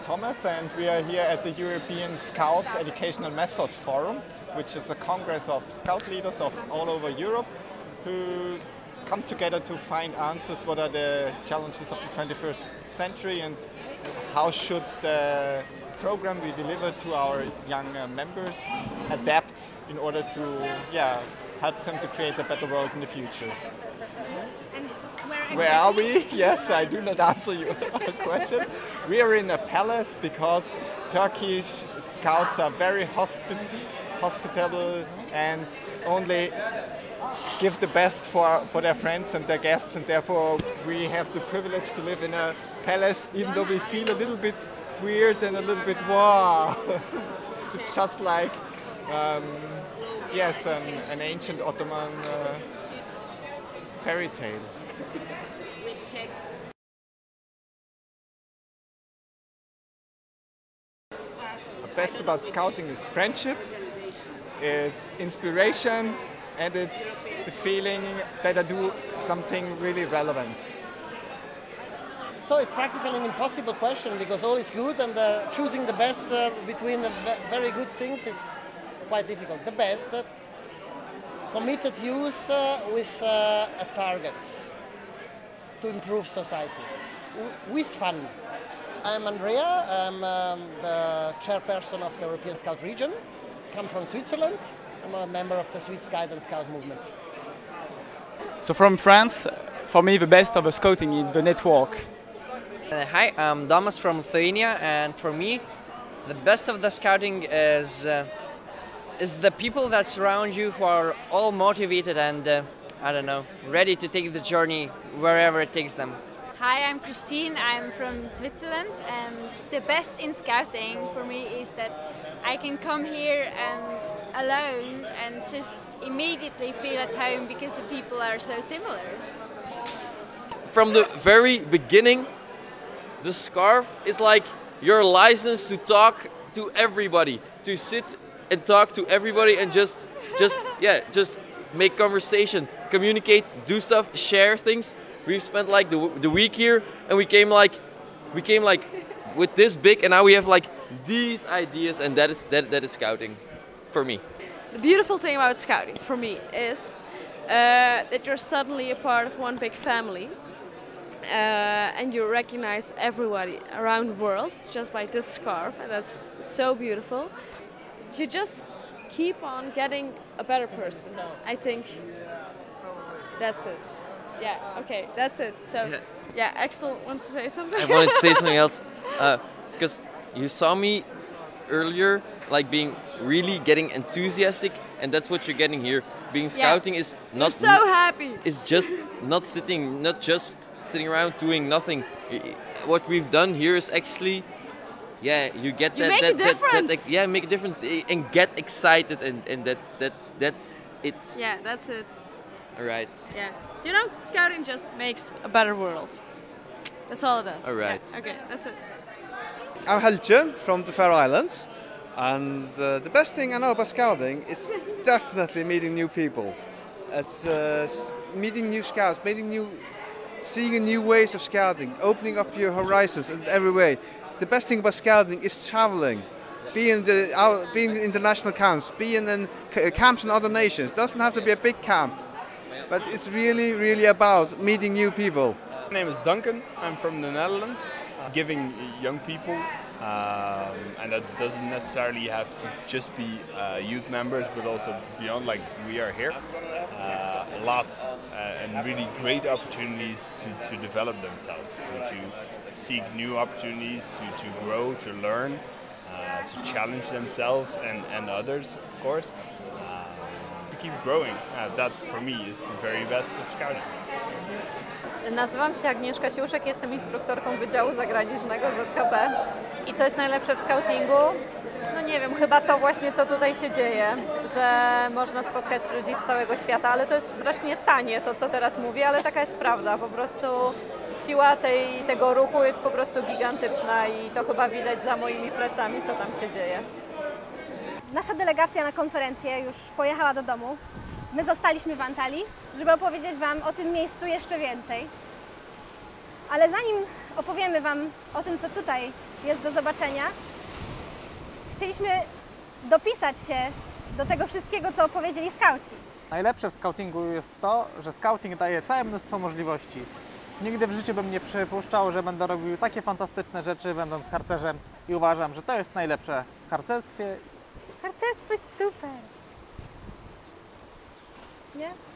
Thomas, and we are here at the European Scouts Educational Method Forum, which is a congress of scout leaders of all over Europe who come together to find answers what are the challenges of the 21st century and how should the program we deliver to our young uh, members adapt in order to yeah, help them to create a better world in the future. And where, Where are we? Yes, I do not answer your question. We are in a palace because Turkish scouts are very hospi- hospitable and only give the best for, for their friends and their guests, and therefore we have the privilege to live in a palace, even though we feel a little bit weird and a little bit wow. it's just like, um, yes, an, an ancient Ottoman uh, fairy tale. The best about scouting is friendship, it's inspiration, and it's the feeling that I do something really relevant. So it's practically an impossible question because all is good and uh, choosing the best uh, between the very good things is quite difficult. The best, committed use uh, with uh, a target to improve society, with fun. I'm Andrea, I'm um, the chairperson of the European Scout region, come from Switzerland. I'm a member of the Swiss Guide and Scout movement. So from France, for me the best of the scouting is the network. Uh, hi, I'm Thomas from Lithuania, and for me, the best of the scouting is uh, is the people that surround you who are all motivated and uh, I don't know, ready to take the journey wherever it takes them. Hi, I'm Christine. I'm from Switzerland, and the best in scouting for me is that I can come here and alone and just immediately feel at home because the people are so similar. from the very beginning, the scarf is like your license to talk to everybody, to sit and talk to everybody and just, just yeah, just make conversation, communicate, do stuff, share things. We've spent like the, the week here, and we came like, we came like with this big, and now we have like these ideas, and that is that that is scouting, for me. The beautiful thing about scouting for me is uh, that you're suddenly a part of one big family. Uh, and you recognize everybody around the world just by this scarf, and that's so beautiful. You just keep on getting a better person. I think that's it. Yeah, okay, that's it. So, Yeah. yeah, Axel wants to say something. I wanted to say something else uh, because you saw me earlier, like being really getting enthusiastic, and that's what you're getting here. Being scouting is You're not so happy. is just not sitting, not just sitting around doing nothing. Y- y- What we've done here is actually, yeah, you get You that, make a that, that, that, difference. yeah, make a difference and get excited, and and that's that that's it. Yeah, that's it. All right, Yeah. You know, scouting just makes a better world. That's all it does. All right. Yeah, Okay, that's it. I'm Helge from the Faroe Islands, and uh, the best thing I know about scouting is definitely meeting new people. It's uh, meeting new scouts, meeting new, seeing new ways of scouting, opening up your horizons in every way. The best thing about scouting is traveling, being the out, being international camps, being in c- camps in other nations. Doesn't have to be a big camp, but it's really, really about meeting new people. My name is Duncan. I'm from the Netherlands, giving young people, um, and that doesn't necessarily have to just be uh, youth members, but also beyond, like we are here. Uh, lots uh, and really great opportunities to, to develop themselves, to, to seek new opportunities, to, to grow, to learn, uh, to challenge themselves and, and others, of course. Um, to keep growing. Uh, that for me is the very best of scouting. Nazywam się Agnieszka Siuszek, jestem instruktorką Wydziału Zagranicznego ZKP. I co jest najlepsze w scoutingu? No nie wiem, chyba to właśnie co tutaj się dzieje, że można spotkać ludzi z całego świata, ale to jest strasznie tanie to co teraz mówię, ale taka jest prawda. Po prostu siła tej, tego ruchu jest po prostu gigantyczna i to chyba widać za moimi plecami, co tam się dzieje. Nasza delegacja na konferencję już pojechała do domu. My zostaliśmy w Antalii, żeby opowiedzieć Wam o tym miejscu jeszcze więcej. Ale zanim opowiemy Wam o tym, co tutaj jest do zobaczenia. Chcieliśmy dopisać się do tego wszystkiego, co opowiedzieli skauci. Najlepsze w scoutingu jest to, że scouting daje całe mnóstwo możliwości. Nigdy w życiu bym nie przypuszczał, że będę robił takie fantastyczne rzeczy, będąc harcerzem i uważam, że to jest najlepsze w harcerstwie Harcerstwo jest super. Nie?